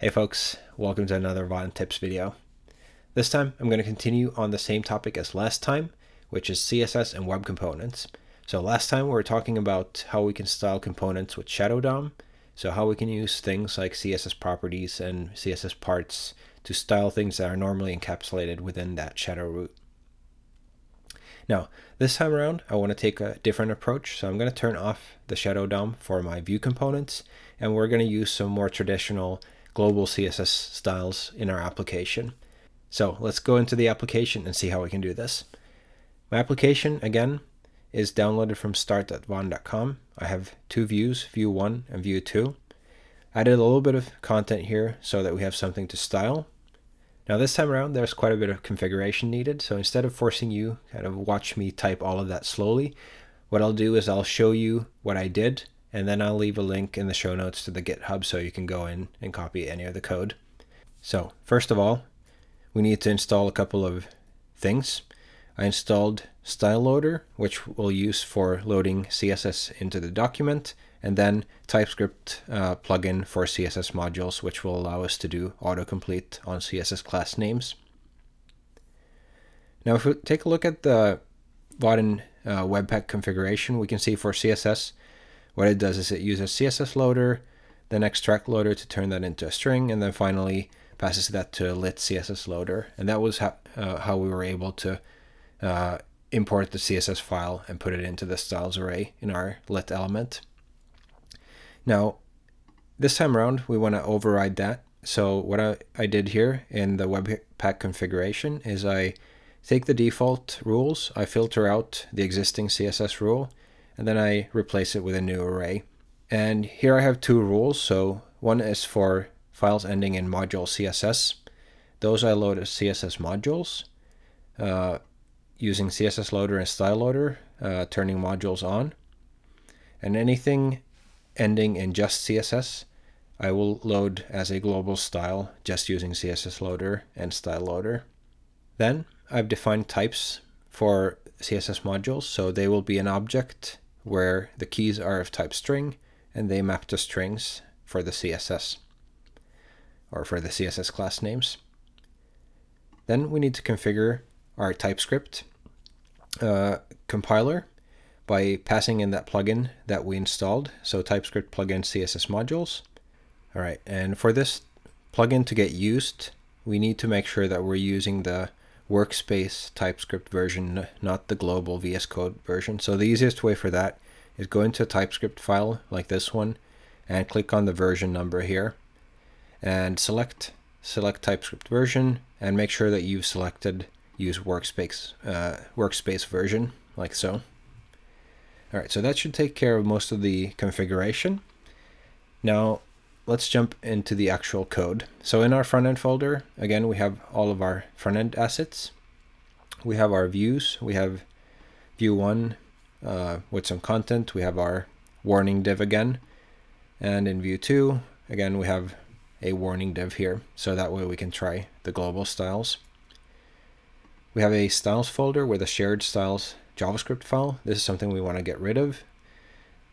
Hey folks, welcome to another Vaadin Tips video. This time I'm going to continue on the same topic as last time, which is CSS and web components. So last time we were talking about how we can style components with Shadow DOM, so how we can use things like CSS properties and CSS parts to style things that are normally encapsulated within that shadow root. Now, this time around, I want to take a different approach. So I'm going to turn off the Shadow DOM for my view components, and we're going to use some more traditional global CSS styles in our application. So let's go into the application and see how we can do this. My application, again, is downloaded from start.vaadin.com. I have two views, view 1 and view 2. I added a little bit of content here so that we have something to style. Now this time around, there's quite a bit of configuration needed. So instead of forcing you kind of watch me type all of that slowly, what I'll do is I'll show you what I did, and then I'll leave a link in the show notes to the GitHub so you can go in and copy any of the code. So first of all, we need to install a couple of things. I installed Style Loader, which we'll use for loading CSS into the document, and then TypeScript uh, plugin for CSS modules, which will allow us to do autocomplete on CSS class names. Now, if we take a look at the Vaadin uh, Webpack configuration, we can see for CSS, what it does is it uses CSS loader, then extract loader to turn that into a string, and then finally passes that to lit CSS loader. And that was how, uh, how we were able to uh, import the CSS file and put it into the styles array in our lit element. Now, this time around, we want to override that. So what I, I did here in the Webpack configuration is I take the default rules, I filter out the existing CSS rule, and then I replace it with a new array. And here I have two rules. So one is for files ending in module CSS. Those I load as CSS modules uh, using CSS loader and style loader, uh, turning modules on. And anything ending in just CSS, I will load as a global style just using CSS loader and style loader. Then I've defined types for CSS modules, so they will be an object where the keys are of type string and they map to strings for the CSS or for the CSS class names. Then we need to configure our TypeScript uh, compiler by passing in that plugin that we installed. So TypeScript plugin CSS modules. All right, and for this plugin to get used, we need to make sure that we're using the workspace TypeScript version, not the global VS Code version. So the easiest way for that is go into a TypeScript file like this one and click on the version number here and select select TypeScript version and make sure that you've selected use workspace uh, workspace version like so. All right, so that should take care of most of the configuration. Now, let's jump into the actual code. So in our front end folder, again, we have all of our front end assets. We have our views. We have view one uh, with some content. We have our warning div again. And in view two, again, we have a warning div here. So that way we can try the global styles. We have a styles folder with a shared styles JavaScript file. This is something we want to get rid of.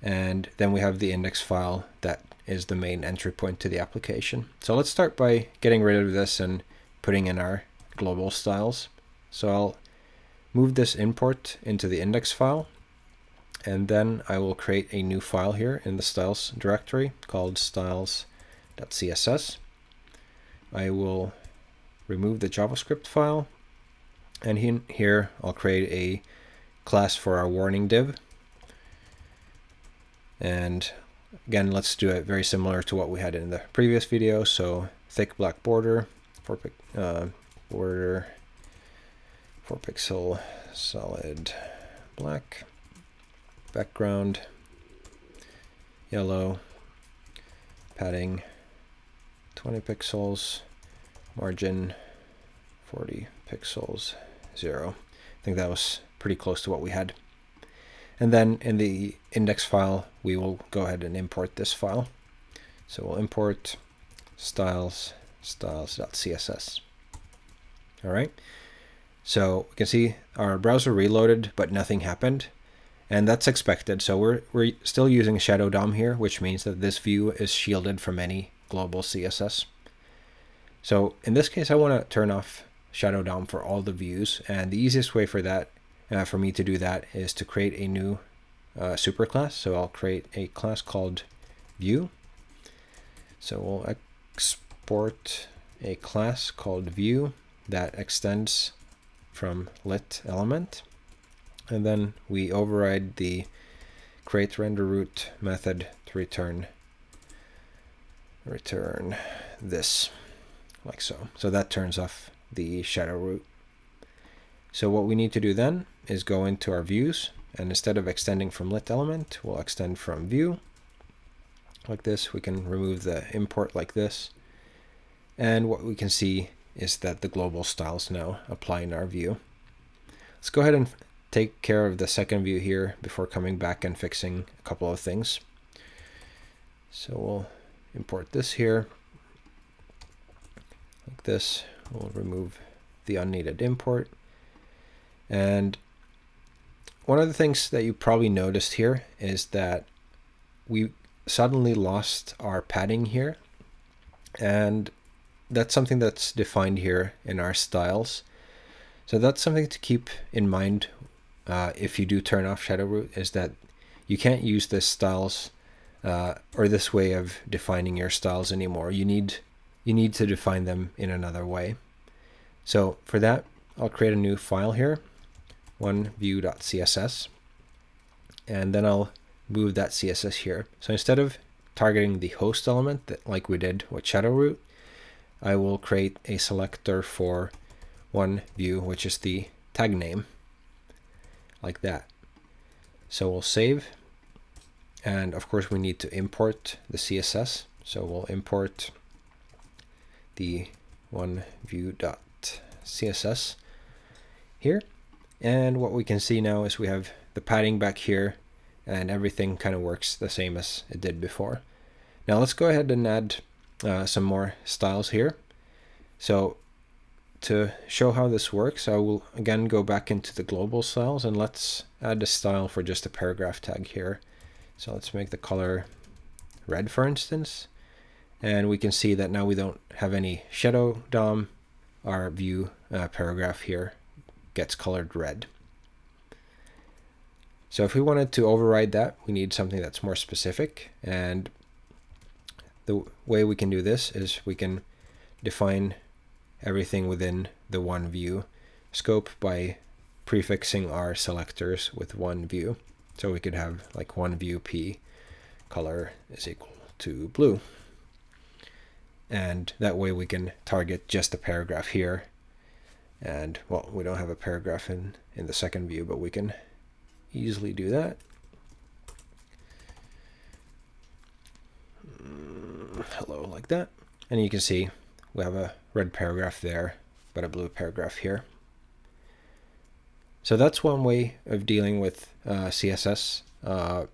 And then we have the index file that is the main entry point to the application. So let's start by getting rid of this and putting in our global styles. So I'll move this import into the index file. And then I will create a new file here in the styles directory called styles.css. I will remove the JavaScript file. And here I'll create a class for our warning div. And again, let's do it very similar to what we had in the previous video. So thick black border, four uh, border, four pixel solid black, background, yellow, padding 20 pixels, margin 40 pixels, zero. I think that was pretty close to what we had. And then in the index file, we will go ahead and import this file. So we'll import styles, styles.css. All right. So we can see our browser reloaded, but nothing happened. And that's expected. So we're, we're still using Shadow DOM here, which means that this view is shielded from any global CSS. So in this case, I want to turn off Shadow DOM for all the views. And the easiest way for that, uh, for me to do that is to create a new uh, superclass. So I'll create a class called view. So we'll export a class called view that extends from lit element. And then we override the create render root method to return return this like so. So that turns off the shadow root. So what we need to do then is go into our views and instead of extending from lit element, we'll extend from view like this. We can remove the import like this. And what we can see is that the global styles now apply in our view. Let's go ahead and take care of the second view here before coming back and fixing a couple of things. So we'll import this here like this. We'll remove the unneeded import. And one of the things that you probably noticed here is that we suddenly lost our padding here. And that's something that's defined here in our styles. So that's something to keep in mind uh, if you do turn off shadow root is that you can't use this styles uh, or this way of defining your styles anymore. You need you need to define them in another way. So for that, I'll create a new file here, one view.css, and then I'll move that CSS here. So instead of targeting the host element that, like we did with shadow root, I will create a selector for one view, which is the tag name, like that. So we'll save, and of course we need to import the CSS. So we'll import the one view.css here. And what we can see now is we have the padding back here and everything kind of works the same as it did before. Now let's go ahead and add uh, some more styles here. So to show how this works, I will again go back into the global styles and let's add a style for just a paragraph tag here. So let's make the color red, for instance. And we can see that now we don't have any shadow DOM. Our view uh, paragraph here gets colored red. So if we wanted to override that, we need something that's more specific. And the way we can do this is we can define everything within the one view scope by prefixing our selectors with one view. So we could have like one view p color is equal to blue and that way we can target just the paragraph here and well we don't have a paragraph in in the second view but we can easily do that. Mm, hello like that. And you can see we have a red paragraph there but a blue paragraph here. So that's one way of dealing with uh, CSS uh,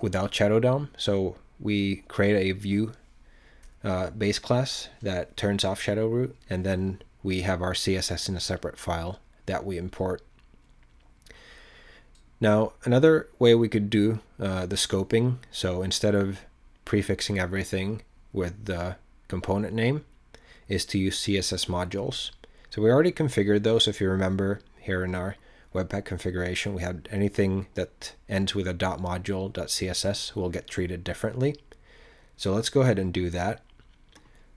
without Shadow DOM. So we create a view uh, base class that turns off shadow root, and then we have our CSS in a separate file that we import. Now, another way we could do uh, the scoping, so instead of prefixing everything with the component name, is to use CSS modules. So we already configured those, if you remember, here in our Webpack configuration, we had anything that ends with a .module.css will get treated differently. So let's go ahead and do that.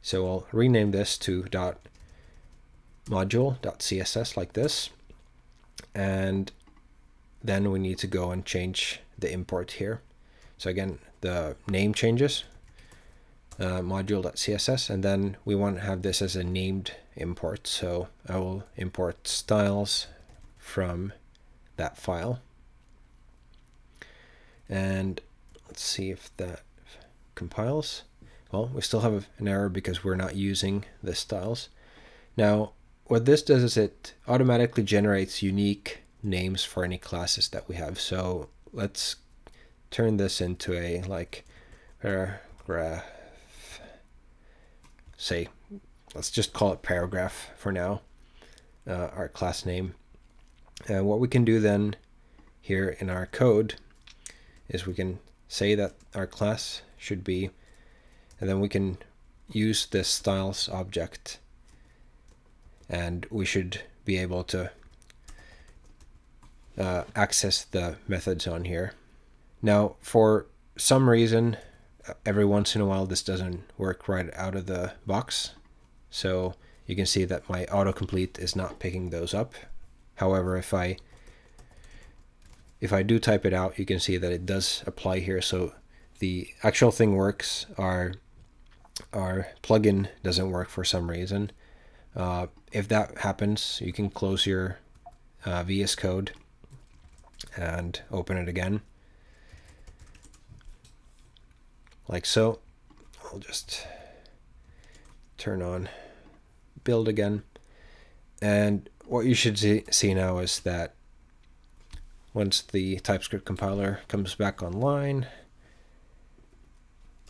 So I'll rename this to dot module.css like this. And then we need to go and change the import here. So again, the name changes, uh, module.css, and then we want to have this as a named import. So I will import styles from that file. And let's see if that compiles. Well, we still have an error because we're not using the styles. Now, what this does is it automatically generates unique names for any classes that we have. So let's turn this into a like paragraph, say, let's just call it paragraph for now, uh, our class name. And what we can do then here in our code is we can say that our class should be and then we can use this styles object and we should be able to uh, access the methods on here. Now, for some reason, every once in a while, this doesn't work right out of the box. So you can see that my autocomplete is not picking those up. However, if I if I do type it out, you can see that it does apply here. So the actual thing works. Our our plugin doesn't work for some reason. Uh, if that happens, you can close your uh, VS Code and open it again. Like so. I'll just turn on build again. And what you should see, now is that once the TypeScript compiler comes back online,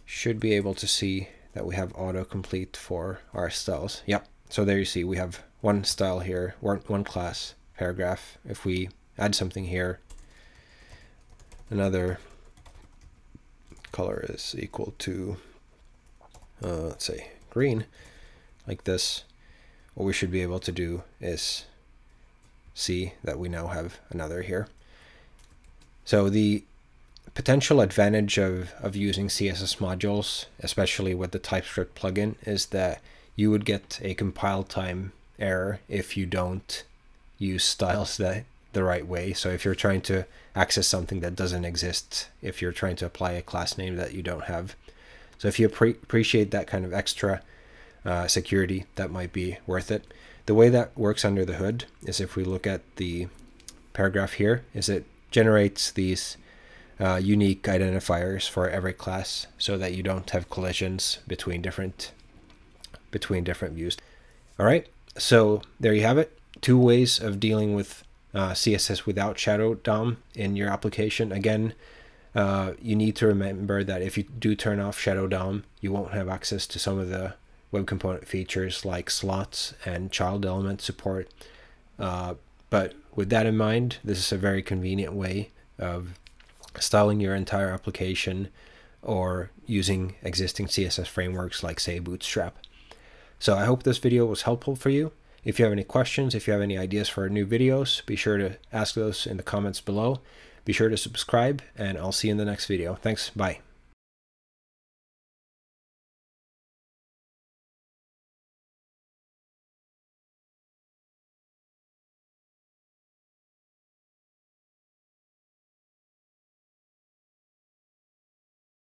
should be able to see that we have autocomplete for our styles. Yep. So there you see we have one style here, one, one class paragraph. If we add something here, another color is equal to, uh, let's say, green, like this, what we should be able to do is see that we now have another here. So the potential advantage of, of using CSS modules, especially with the TypeScript plugin, is that you would get a compile time error if you don't use styles that the right way. So if you're trying to access something that doesn't exist, if you're trying to apply a class name that you don't have. So if you appreciate that kind of extra uh, security, that might be worth it. The way that works under the hood is if we look at the paragraph here, is it generates these uh, unique identifiers for every class so that you don't have collisions between different between different views. All right, so there you have it. Two ways of dealing with uh, CSS without Shadow DOM in your application. Again, uh, you need to remember that if you do turn off Shadow DOM, you won't have access to some of the web component features like slots and child element support. Uh, but with that in mind, this is a very convenient way of styling your entire application or using existing CSS frameworks like say Bootstrap. So I hope this video was helpful for you. If you have any questions, if you have any ideas for new videos, be sure to ask those in the comments below. Be sure to subscribe and I'll see you in the next video. Thanks. Bye.